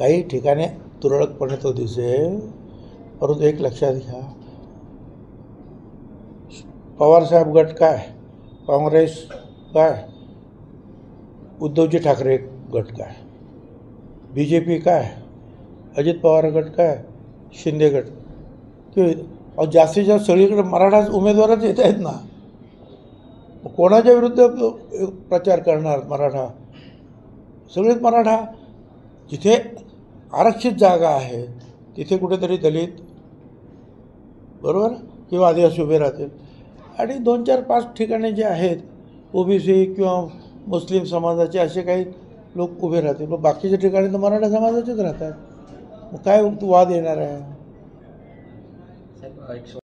काही ठिकाणी तुरळकपणे तो दिसेल. परंतु एक लक्षात घ्या. पवारसाहेब गट काय? काँग्रेस काय? उद्धवजी ठाकरे गट काय? बी जे पी काय? अजित पवार गट काय? शिंदे गट. किंवा जास्तीत जास्त सगळीकडे मराठाच उमेदवारच येत आहेत ना. कोणाच्या विरुद्ध प्रचार करणार मराठा? सगळेच मराठा. जिथे आरक्षित जागा आहे. तिथे कुठेतरी दलित बरोबर? किंवा आदिवासी उभे राहतील. आणि दोन चार पाच ठिकाणी जे आहेत ओबीसी किंवा मुस्लिम समाजाचे असे काही लोक उभे राहतील. मग बाकीच्या ठिकाणी तर मराठा समाजाचेच राहतात. मग काय वाद येणार आहे?